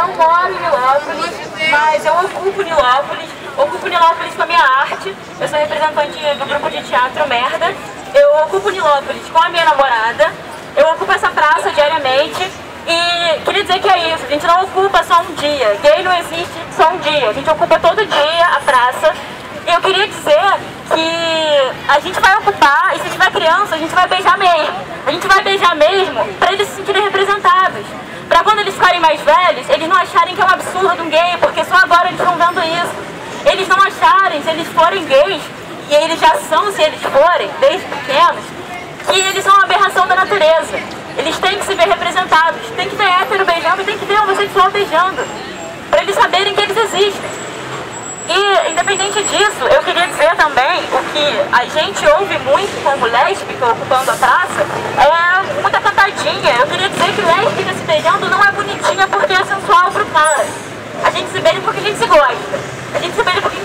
não moro em Nilópolis, mas eu ocupo Nilópolis, ocupo Nilópolis com a minha arte. Eu sou representante do grupo de teatro Merda. Eu ocupo Nilópolis com a minha namorada. Eu ocupo essa praça diariamente. E queria dizer que é isso, a gente não ocupa só um dia. Gay não existe só um dia. A gente ocupa todo dia a praça. E eu queria dizer que a gente vai ocupar, e se tiver criança, a gente vai beijar mesmo. A gente vai beijar mesmo para eles se sentirem representados. Para quando eles ficarem eles não acharem que é um absurdo um gay, porque só agora eles estão vendo isso. Eles não acharem, se eles forem gays, e eles já são se eles forem, desde pequenos, que eles são uma aberração da natureza. Eles têm que se ver representados. Tem que ver hétero beijando e tem que ver homossexual beijando. Para eles saberem que eles existem. E, independente disso, eu queria dizer também o que a gente ouve muito como lésbica ocupando a praça, é muita cantadinha. Eu queria dizer que lésbica se beijando não é bonitinha porque é sensual pro cara. A gente se beija porque a gente se gosta. A gente se beija porque a